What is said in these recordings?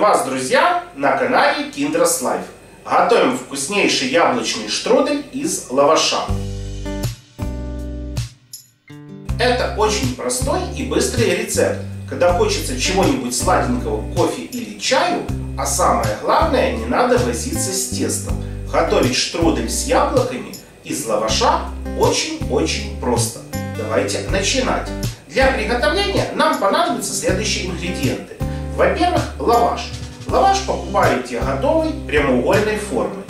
Вас, друзья, на канале Kinder's Life. Готовим вкуснейший яблочный штрудель из лаваша. Это очень простой и быстрый рецепт, когда хочется чего-нибудь сладенького, кофе или чаю, а самое главное, не надо возиться с тестом. Готовить штрудель с яблоками из лаваша очень-очень просто. Давайте начинать. Для приготовления нам понадобятся следующие ингредиенты. Во-первых, лаваш. Лаваш покупаете готовый прямоугольной формы.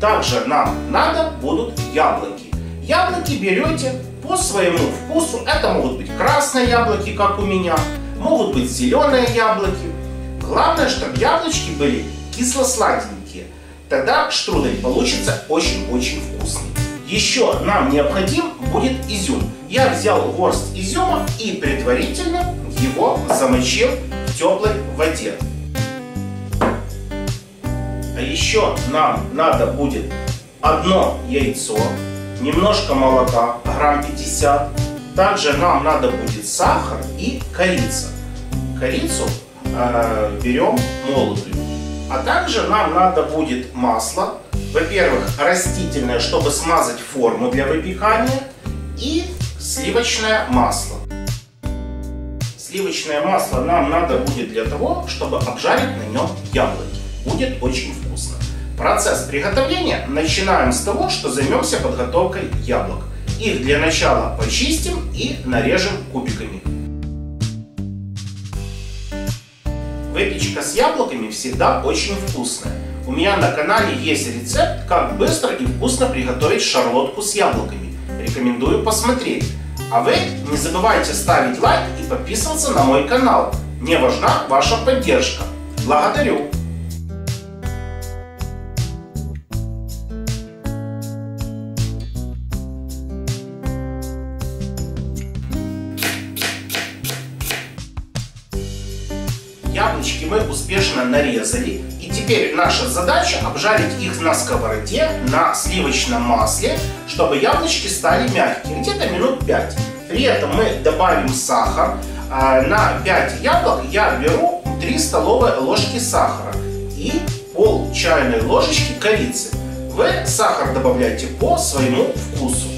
Также нам надо будут яблоки. Яблоки берете по своему вкусу. Это могут быть красные яблоки, как у меня, могут быть зеленые яблоки. Главное, чтобы яблочки были кисло-сладенькие. Тогда штрудель получится очень-очень вкусный. Еще нам необходим будет изюм. Я взял горсть изюма и предварительно его замочил теплой воде. А еще нам надо будет одно яйцо, немножко молока, грамм 50. Также нам надо будет сахар и корица. Корицу э, берем молотую. А также нам надо будет масло. Во-первых, растительное, чтобы смазать форму для выпекания. И сливочное масло. Сливочное масло нам надо будет для того, чтобы обжарить на нем яблоки. Будет очень вкусно. Процесс приготовления начинаем с того, что займемся подготовкой яблок. Их для начала почистим и нарежем кубиками. Выпечка с яблоками всегда очень вкусная. У меня на канале есть рецепт, как быстро и вкусно приготовить шарлотку с яблоками. Рекомендую посмотреть. А вы не забывайте ставить лайк и подписываться на мой канал. Мне важна ваша поддержка. Благодарю! Яблочки мы успешно нарезали. И теперь наша задача обжарить их на сковороде на сливочном масле, чтобы яблочки стали мягкие, где-то минут 5. При этом мы добавим сахар. А, на 5 яблок я беру 3 столовые ложки сахара и пол чайной ложечки корицы. Вы сахар добавляете по своему вкусу.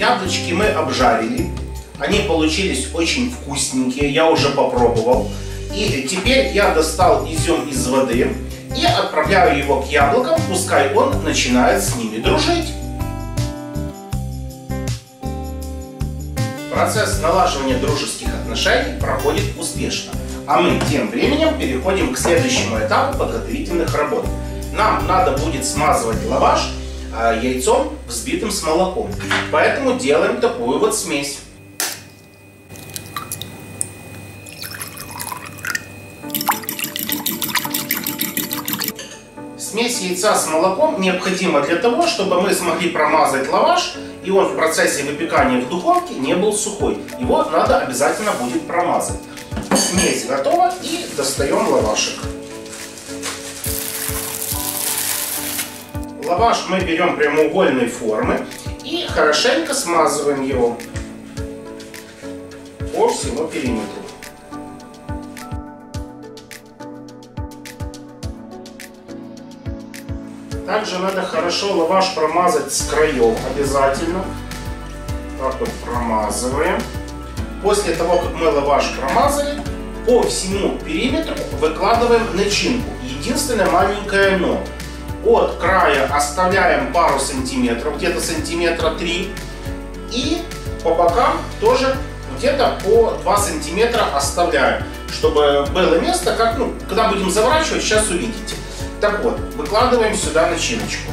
Яблочки мы обжарили. Они получились очень вкусненькие, я уже попробовал. И теперь я достал изюм из воды и отправляю его к яблокам, пускай он начинает с ними дружить. Процесс налаживания дружеских отношений проходит успешно. А мы тем временем переходим к следующему этапу подготовительных работ. Нам надо будет смазывать лаваш а, яйцом, взбитым с молоком. Поэтому делаем такую вот смесь. Смесь яйца с молоком необходима для того, чтобы мы смогли промазать лаваш, и он в процессе выпекания в духовке не был сухой. Его надо обязательно будет промазать. Смесь готова и достаем лавашек. Лаваш мы берем прямоугольной формы и хорошенько смазываем его по всему периметру. Также надо хорошо лаваш промазать с краев обязательно. Так вот промазываем. После того, как мы лаваш промазали, по всему периметру выкладываем начинку. Единственное маленькое но от края оставляем пару сантиметров, где-то сантиметра 3. И по бокам тоже где-то по 2 сантиметра оставляем, чтобы было место, как, ну, когда будем заворачивать, сейчас увидите. Так вот, выкладываем сюда начиночку.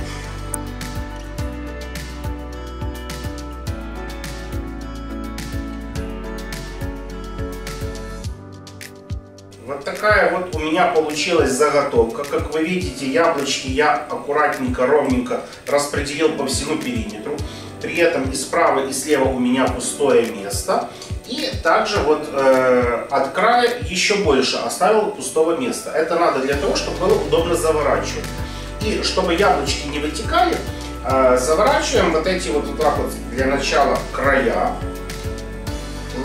Вот такая вот у меня получилась заготовка. Как вы видите, яблочки я аккуратненько, ровненько распределил по всему периметру. При этом и справа, и слева у меня пустое место. И также вот э, от края еще больше оставил пустого места. Это надо для того, чтобы было удобно заворачивать. И чтобы яблочки не вытекали, э, заворачиваем вот эти вот, вот так вот для начала края.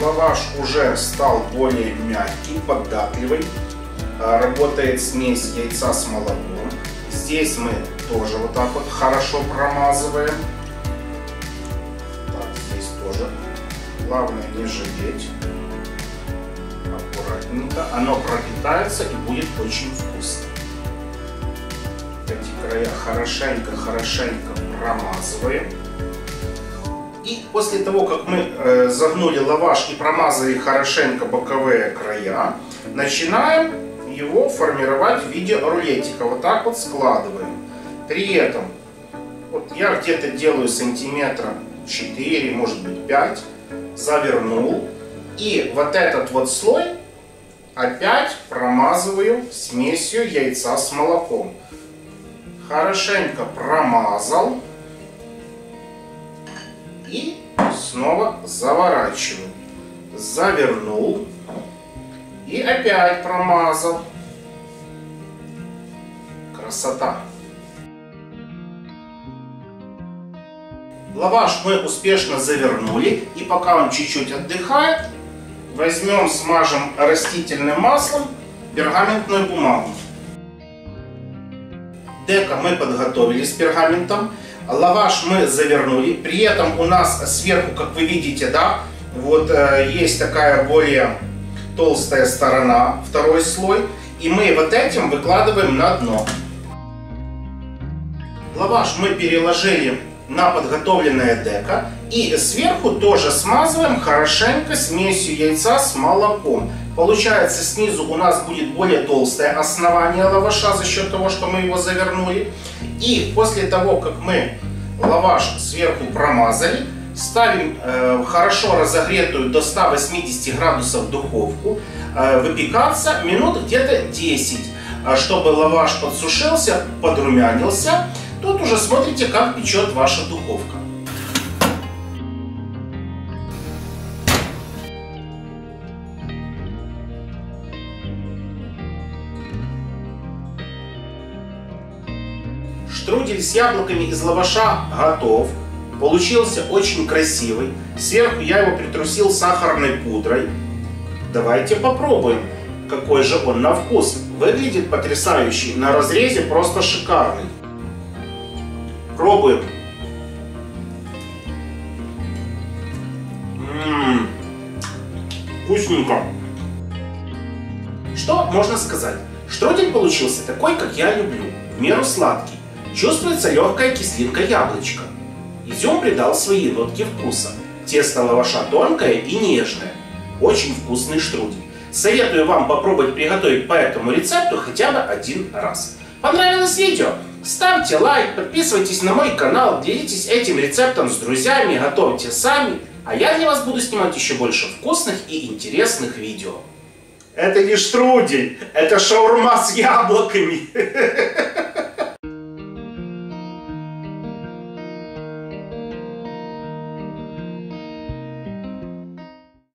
Лаваш уже стал более мягкий, податливый. Э, работает смесь яйца с молоком. Здесь мы тоже вот так вот хорошо промазываем. Главное не жалеть. Аккуратненько. Оно пропитается и будет очень вкусно. Эти края хорошенько-хорошенько промазываем. И после того, как мы э, загнули лаваш и промазали хорошенько боковые края, начинаем его формировать в виде рулетика. Вот так вот складываем. При этом, вот я где-то делаю сантиметра 4, может быть 5, завернул. И вот этот вот слой опять промазываю смесью яйца с молоком. Хорошенько промазал. И снова заворачиваю. Завернул. И опять промазал. Красота. Лаваш мы успешно завернули. И пока он чуть-чуть отдыхает, возьмем, смажем растительным маслом пергаментную бумагу. Дека мы подготовили с пергаментом. Лаваш мы завернули. При этом у нас сверху, как вы видите, да, вот э, есть такая более толстая сторона, второй слой. И мы вот этим выкладываем на дно. Лаваш мы переложили на подготовленное деко. И сверху тоже смазываем хорошенько смесью яйца с молоком. Получается снизу у нас будет более толстое основание лаваша за счет того, что мы его завернули. И после того, как мы лаваш сверху промазали, ставим э, хорошо разогретую до 180 градусов духовку э, выпекаться минут где-то 10, э, чтобы лаваш подсушился, подрумянился. Тут уже смотрите, как печет ваша духовка. Штрудель с яблоками из лаваша готов. Получился очень красивый. Сверху я его притрусил сахарной пудрой. Давайте попробуем, какой же он на вкус. Выглядит потрясающий, на разрезе просто шикарный. Пробуем. Ммм, вкусненько. Что можно сказать? Штрудель получился такой, как я люблю, в меру сладкий. Чувствуется легкая кислинка яблочка. Изюм придал свои нотки вкуса. Тесто лаваша тонкое и нежное. Очень вкусный штрудель. Советую вам попробовать приготовить по этому рецепту хотя бы один раз. Понравилось видео? Ставьте лайк, подписывайтесь на мой канал, делитесь этим рецептом с друзьями, готовьте сами. А я для вас буду снимать еще больше вкусных и интересных видео. Это не штрудель, это шаурма с яблоками.